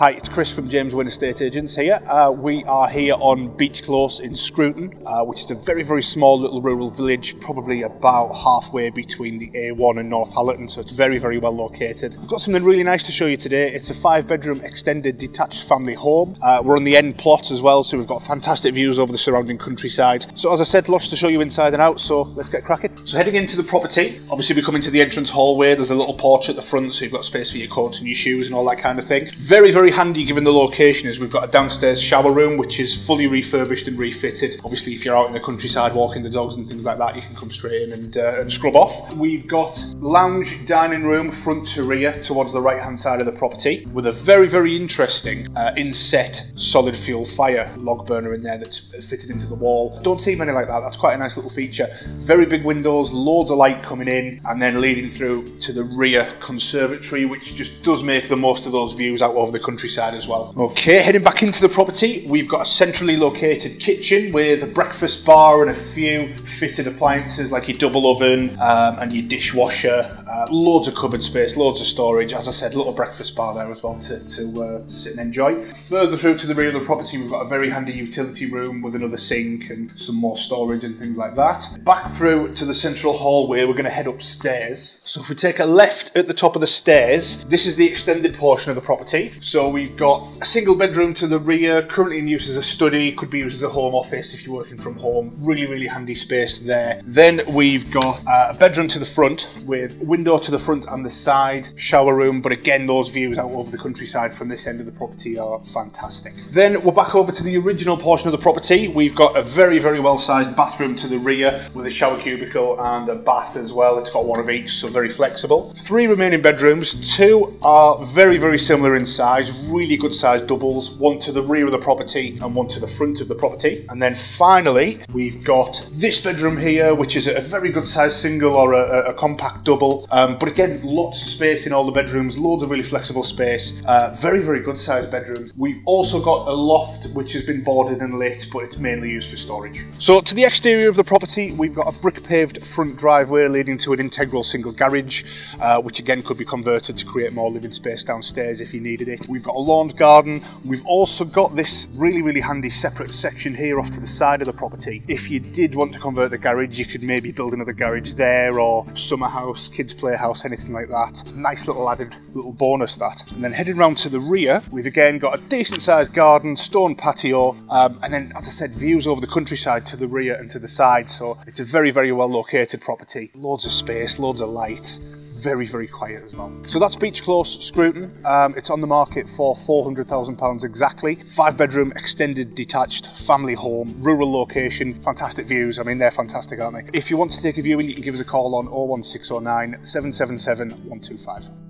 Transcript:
Hi, it's Chris from James Winn Estate Agents here. Uh, we are here on Beech Close in Scruton, uh, which is a very, very small little rural village, probably about halfway between the A1 and Northallerton, so it's very, very well located. I've got something really nice to show you today. It's a five bedroom extended detached family home. Uh, we're on the end plot as well, so we've got fantastic views over the surrounding countryside. So, as I said, lots to show you inside and out, so let's get cracking. So, heading into the property, obviously, we come into the entrance hallway. There's a little porch at the front, so you've got space for your coats and your shoes and all that kind of thing. Very, very handy given the location is we've got a downstairs shower room which is fully refurbished and refitted. Obviously, if you're out in the countryside walking the dogs and things like that, you can come straight in and, uh, and scrub off. We've got lounge dining room front to rear towards the right hand side of the property with a very, very interesting uh, inset solid fuel fire log burner in there that's fitted into the wall. Don't see many like that. That's quite a nice little feature. Very big windows, loads of light coming in, and then leading through to the rear conservatory, which just does make the most of those views out over the countryside as well. Okay, heading back into the property, we've got a centrally located kitchen with a breakfast bar and a few fitted appliances like your double oven um, and your dishwasher. Uh, loads of cupboard space, loads of storage. As I said, a little breakfast bar there as well to, to, uh, to sit and enjoy. Further through to the rear of the property, we've got a very handy utility room with another sink and some more storage and things like that. Back through to the central hallway, we're going to head upstairs. So if we take a left at the top of the stairs, this is the extended portion of the property. So we've got a single bedroom to the rear, currently in use as a study, could be used as a home office if you're working from home. Really, really handy space there. Then we've got uh, a bedroom to the front with window to the front and the side, shower room, but again, those views out over the countryside from this end of the property are fantastic. Then we're back over to the original portion of the property. We've got a very, very well sized bathroom to the rear with a shower cubicle and a bath as well. It's got one of each, so very flexible. Three remaining bedrooms, two are very, very similar in size, really good sized doubles, one to the rear of the property and one to the front of the property. And then finally, we've got this bedroom here, which is a very good sized single or a, a compact double. Um, but again, lots of space in all the bedrooms, loads of really flexible space, uh, very, very good sized bedrooms. We've also got a loft which has been boarded and lit, but it's mainly used for storage. So to the exterior of the property, we've got a brick paved front driveway leading to an integral single garage, uh, which again could be converted to create more living space downstairs if you needed it. We've got a lawn garden. We've also got this really, really handy separate section here off to the side of the property. If you did want to convert the garage, you could maybe build another garage there or summer house, kids playhouse, anything like that. Nice little added little bonus that. And then heading round to the rear, we've again got a decent sized garden, stone patio, um, and then, as I said, views over the countryside to the rear and to the side. So it's a very, very well located property. Loads of space, loads of light very, very quiet as well. So that's Beech Close, Scruton. Um, it's on the market for £400,000 exactly. Five bedroom, extended, detached, family home, rural location, fantastic views. I mean, they're fantastic, aren't they? If you want to take a viewing, you can give us a call on 01609 777 125.